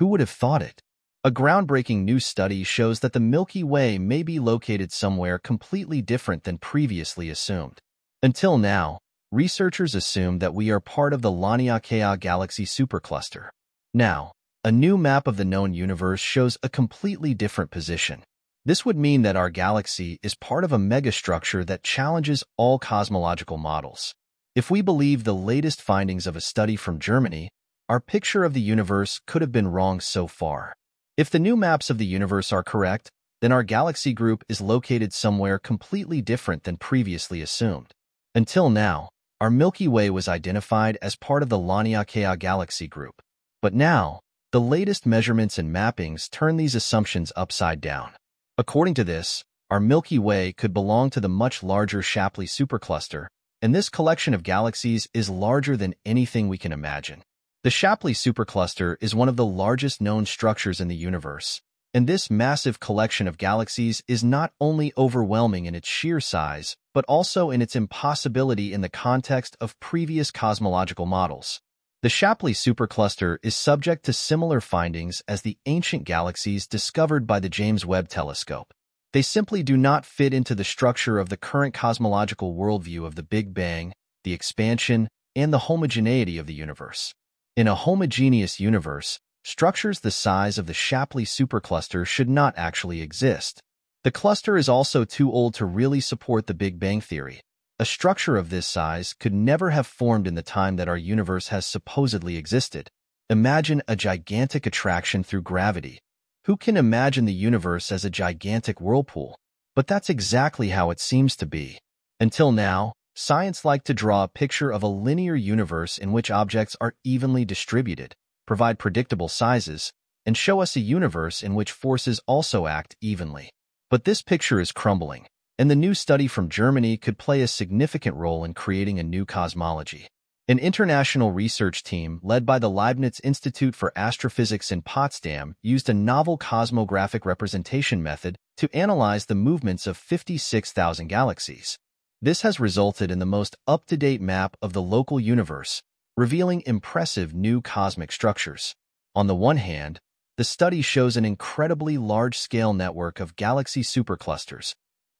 Who would have thought it? A groundbreaking new study shows that the Milky Way may be located somewhere completely different than previously assumed. Until now, researchers assumed that we are part of the Laniakea galaxy supercluster. Now, a new map of the known universe shows a completely different position. This would mean that our galaxy is part of a megastructure that challenges all cosmological models. If we believe the latest findings of a study from Germany, our picture of the universe could have been wrong so far. If the new maps of the universe are correct, then our galaxy group is located somewhere completely different than previously assumed. Until now, our Milky Way was identified as part of the Laniakea galaxy group. But now, the latest measurements and mappings turn these assumptions upside down. According to this, our Milky Way could belong to the much larger Shapley supercluster, and this collection of galaxies is larger than anything we can imagine. The Shapley supercluster is one of the largest known structures in the universe, and this massive collection of galaxies is not only overwhelming in its sheer size, but also in its impossibility in the context of previous cosmological models. The Shapley supercluster is subject to similar findings as the ancient galaxies discovered by the James Webb Telescope. They simply do not fit into the structure of the current cosmological worldview of the Big Bang, the expansion, and the homogeneity of the universe. In a homogeneous universe, structures the size of the Shapley supercluster should not actually exist. The cluster is also too old to really support the Big Bang theory. A structure of this size could never have formed in the time that our universe has supposedly existed. Imagine a gigantic attraction through gravity. Who can imagine the universe as a gigantic whirlpool? But that's exactly how it seems to be. Until now, Science like to draw a picture of a linear universe in which objects are evenly distributed, provide predictable sizes, and show us a universe in which forces also act evenly. But this picture is crumbling, and the new study from Germany could play a significant role in creating a new cosmology. An international research team led by the Leibniz Institute for Astrophysics in Potsdam used a novel cosmographic representation method to analyze the movements of 56,000 galaxies. This has resulted in the most up-to-date map of the local universe, revealing impressive new cosmic structures. On the one hand, the study shows an incredibly large-scale network of galaxy superclusters.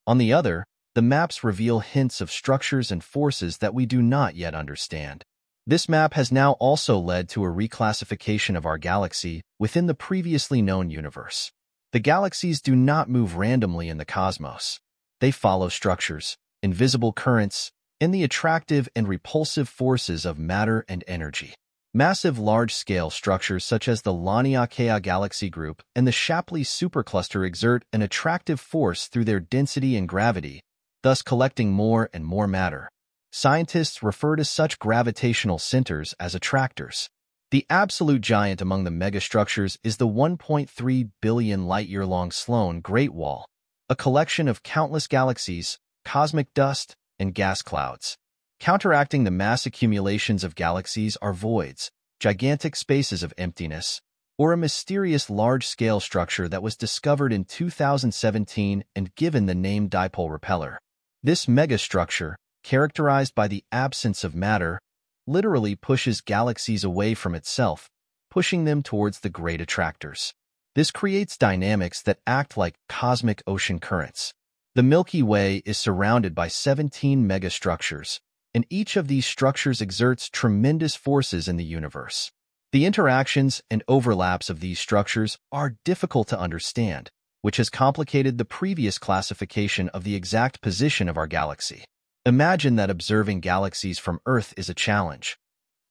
On the other, the maps reveal hints of structures and forces that we do not yet understand. This map has now also led to a reclassification of our galaxy within the previously known universe. The galaxies do not move randomly in the cosmos. They follow structures, invisible currents, and the attractive and repulsive forces of matter and energy. Massive large-scale structures such as the Laniakea galaxy group and the Shapley supercluster exert an attractive force through their density and gravity, thus collecting more and more matter. Scientists refer to such gravitational centers as attractors. The absolute giant among the megastructures is the 1.3 billion light-year-long Sloan Great Wall, a collection of countless galaxies cosmic dust, and gas clouds. Counteracting the mass accumulations of galaxies are voids, gigantic spaces of emptiness, or a mysterious large-scale structure that was discovered in 2017 and given the name dipole repeller. This megastructure, characterized by the absence of matter, literally pushes galaxies away from itself, pushing them towards the great attractors. This creates dynamics that act like cosmic ocean currents. The Milky Way is surrounded by 17 megastructures, and each of these structures exerts tremendous forces in the universe. The interactions and overlaps of these structures are difficult to understand, which has complicated the previous classification of the exact position of our galaxy. Imagine that observing galaxies from Earth is a challenge.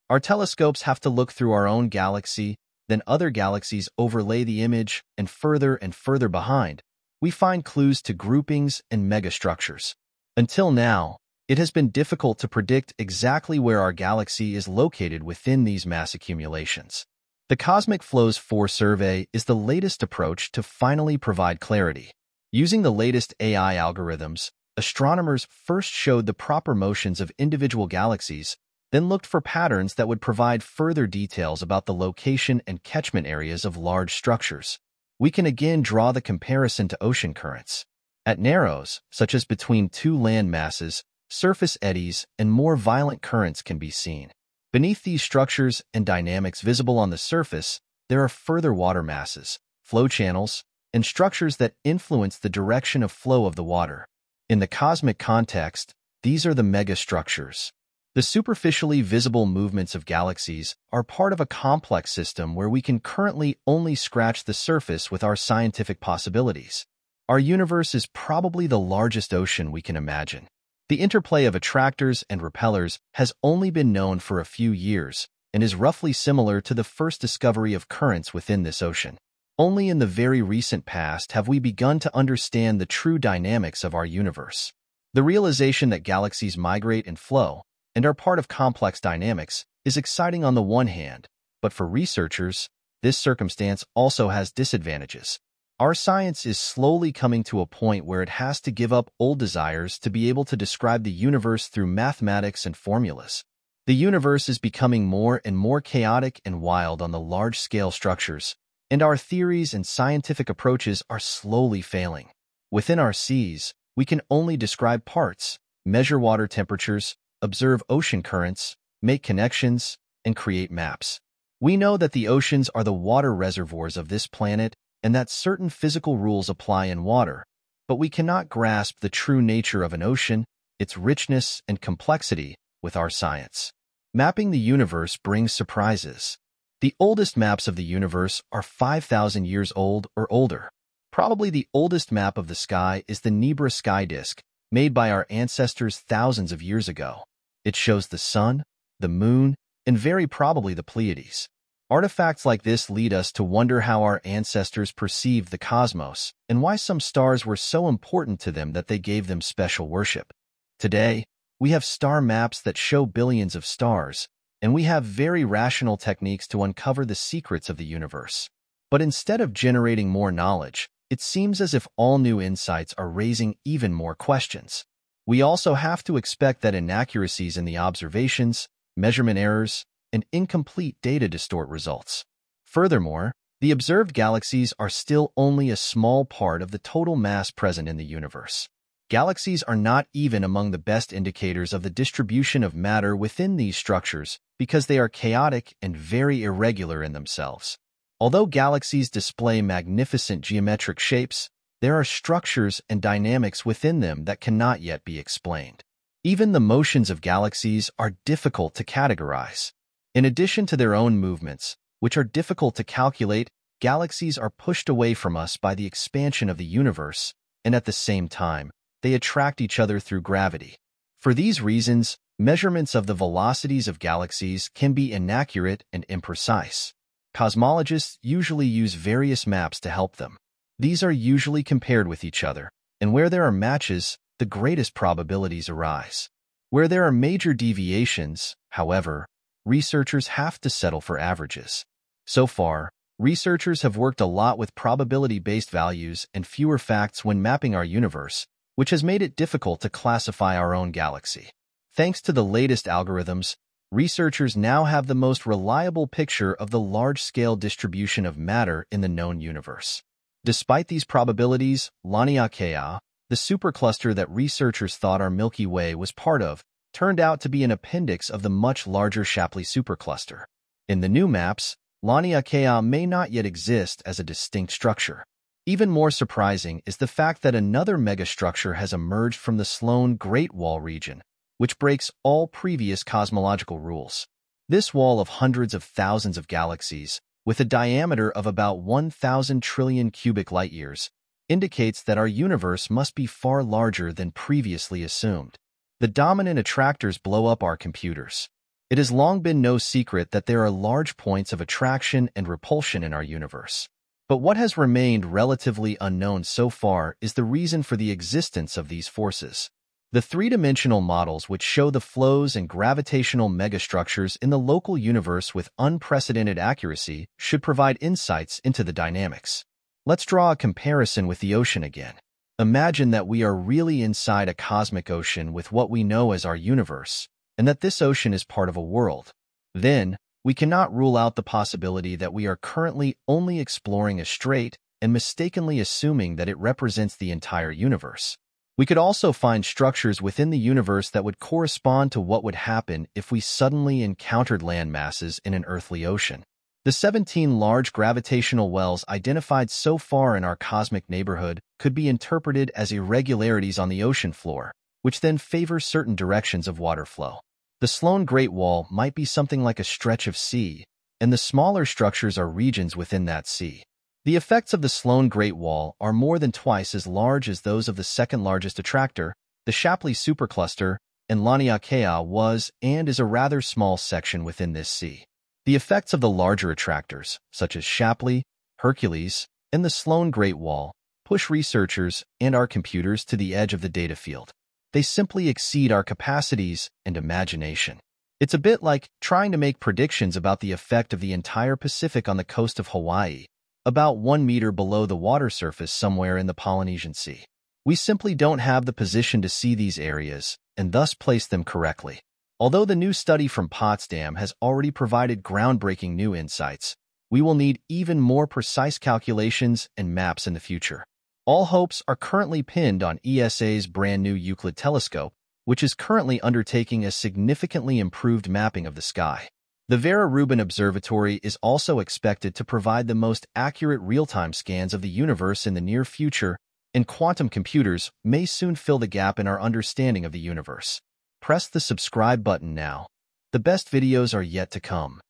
Our telescopes have to look through our own galaxy, then other galaxies overlay the image, and further and further behind, we find clues to groupings and megastructures. Until now, it has been difficult to predict exactly where our galaxy is located within these mass accumulations. The Cosmic Flows 4 survey is the latest approach to finally provide clarity. Using the latest AI algorithms, astronomers first showed the proper motions of individual galaxies, then looked for patterns that would provide further details about the location and catchment areas of large structures we can again draw the comparison to ocean currents. At narrows, such as between two land masses, surface eddies and more violent currents can be seen. Beneath these structures and dynamics visible on the surface, there are further water masses, flow channels, and structures that influence the direction of flow of the water. In the cosmic context, these are the megastructures. The superficially visible movements of galaxies are part of a complex system where we can currently only scratch the surface with our scientific possibilities. Our universe is probably the largest ocean we can imagine. The interplay of attractors and repellers has only been known for a few years and is roughly similar to the first discovery of currents within this ocean. Only in the very recent past have we begun to understand the true dynamics of our universe. The realization that galaxies migrate and flow and are part of complex dynamics is exciting on the one hand, but for researchers, this circumstance also has disadvantages. Our science is slowly coming to a point where it has to give up old desires to be able to describe the universe through mathematics and formulas. The universe is becoming more and more chaotic and wild on the large-scale structures, and our theories and scientific approaches are slowly failing. Within our seas, we can only describe parts, measure water temperatures, observe ocean currents, make connections, and create maps. We know that the oceans are the water reservoirs of this planet and that certain physical rules apply in water, but we cannot grasp the true nature of an ocean, its richness and complexity with our science. Mapping the universe brings surprises. The oldest maps of the universe are 5,000 years old or older. Probably the oldest map of the sky is the Nebra sky disk, made by our ancestors thousands of years ago. It shows the sun, the moon, and very probably the Pleiades. Artifacts like this lead us to wonder how our ancestors perceived the cosmos and why some stars were so important to them that they gave them special worship. Today, we have star maps that show billions of stars, and we have very rational techniques to uncover the secrets of the universe. But instead of generating more knowledge, it seems as if all new insights are raising even more questions. We also have to expect that inaccuracies in the observations, measurement errors, and incomplete data distort results. Furthermore, the observed galaxies are still only a small part of the total mass present in the universe. Galaxies are not even among the best indicators of the distribution of matter within these structures because they are chaotic and very irregular in themselves. Although galaxies display magnificent geometric shapes, there are structures and dynamics within them that cannot yet be explained. Even the motions of galaxies are difficult to categorize. In addition to their own movements, which are difficult to calculate, galaxies are pushed away from us by the expansion of the universe, and at the same time, they attract each other through gravity. For these reasons, measurements of the velocities of galaxies can be inaccurate and imprecise. Cosmologists usually use various maps to help them. These are usually compared with each other, and where there are matches, the greatest probabilities arise. Where there are major deviations, however, researchers have to settle for averages. So far, researchers have worked a lot with probability-based values and fewer facts when mapping our universe, which has made it difficult to classify our own galaxy. Thanks to the latest algorithms, researchers now have the most reliable picture of the large-scale distribution of matter in the known universe. Despite these probabilities, Laniakea, the supercluster that researchers thought our Milky Way was part of, turned out to be an appendix of the much larger Shapley supercluster. In the new maps, Laniakea may not yet exist as a distinct structure. Even more surprising is the fact that another megastructure has emerged from the Sloan Great Wall region, which breaks all previous cosmological rules. This wall of hundreds of thousands of galaxies, with a diameter of about 1,000 trillion cubic light-years, indicates that our universe must be far larger than previously assumed. The dominant attractors blow up our computers. It has long been no secret that there are large points of attraction and repulsion in our universe. But what has remained relatively unknown so far is the reason for the existence of these forces. The three-dimensional models which show the flows and gravitational megastructures in the local universe with unprecedented accuracy should provide insights into the dynamics. Let's draw a comparison with the ocean again. Imagine that we are really inside a cosmic ocean with what we know as our universe, and that this ocean is part of a world. Then, we cannot rule out the possibility that we are currently only exploring a strait and mistakenly assuming that it represents the entire universe. We could also find structures within the universe that would correspond to what would happen if we suddenly encountered land masses in an earthly ocean. The 17 large gravitational wells identified so far in our cosmic neighborhood could be interpreted as irregularities on the ocean floor, which then favor certain directions of water flow. The Sloan Great Wall might be something like a stretch of sea, and the smaller structures are regions within that sea. The effects of the Sloan Great Wall are more than twice as large as those of the second largest attractor, the Shapley Supercluster, and Laniakea was and is a rather small section within this sea. The effects of the larger attractors, such as Shapley, Hercules, and the Sloan Great Wall, push researchers and our computers to the edge of the data field. They simply exceed our capacities and imagination. It's a bit like trying to make predictions about the effect of the entire Pacific on the coast of Hawaii, about one meter below the water surface somewhere in the Polynesian Sea. We simply don't have the position to see these areas and thus place them correctly. Although the new study from Potsdam has already provided groundbreaking new insights, we will need even more precise calculations and maps in the future. All hopes are currently pinned on ESA's brand new Euclid telescope, which is currently undertaking a significantly improved mapping of the sky. The Vera Rubin Observatory is also expected to provide the most accurate real-time scans of the universe in the near future, and quantum computers may soon fill the gap in our understanding of the universe. Press the subscribe button now. The best videos are yet to come.